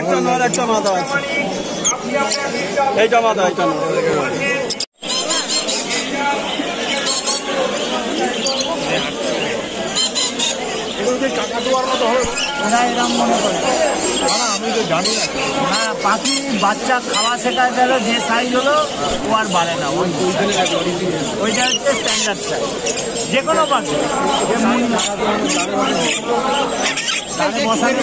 একটা নর একটা মাথা আছে। এইটা মাথা এইটা নর মনে করে। আমি তো জানি না। হ্যাঁ পাখি বাচ্চা খাওয়া শেখায় গেল যে সাইজ হলো ও আর বাড়ে না। ওই ওইটা হচ্ছে স্ট্যান্ডার্ড সাইজ যে কোনো পাখি। যে মুন- তারে বসানো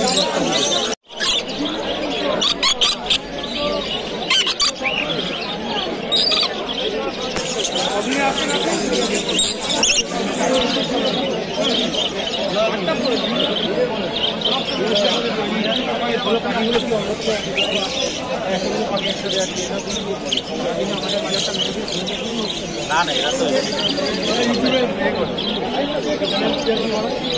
করে দেখো? দাঁড়াও দাঁড়াও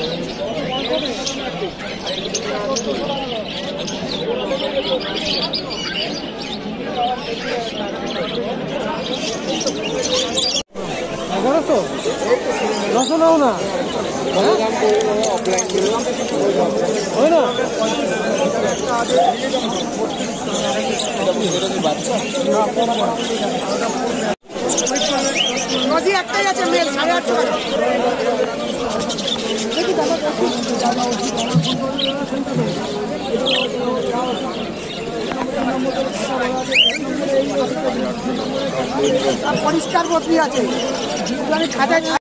এগারোশো নশো নাও না নদী একটাই আছে মেল সাড়ে আটশো টাকা পরিষ্কার বদলি আছে। মানে ছাটায় ছা-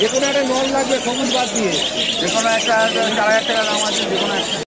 যে কোনো একটা নল লাগবে সবুজ বাদ দিয়ে। যে কোনো একটা, চার হাজার টাকা দাম আছে যে কোনো একটা।